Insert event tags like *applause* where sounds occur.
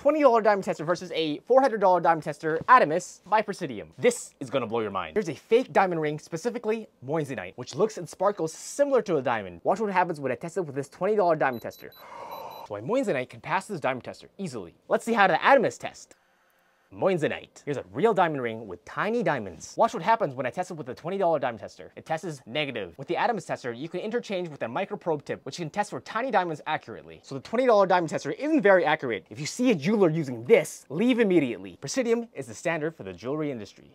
$20 diamond tester versus a $400 diamond tester, Adamas by Presidium. This is gonna blow your mind. There's a fake diamond ring, specifically moissanite, which looks and sparkles similar to a diamond. Watch what happens when I test it with this $20 diamond tester. *gasps* My moissanite can pass this diamond tester easily. Let's see how the Adamas test. Moissanite. Here's a real diamond ring with tiny diamonds. Watch what happens when I test it with a $20 diamond tester. It tests negative. With the Adamas tester, you can interchange with a micro probe tip, which can test for tiny diamonds accurately. So the $20 diamond tester isn't very accurate. If you see a jeweler using this, leave immediately. Presidium is the standard for the jewelry industry.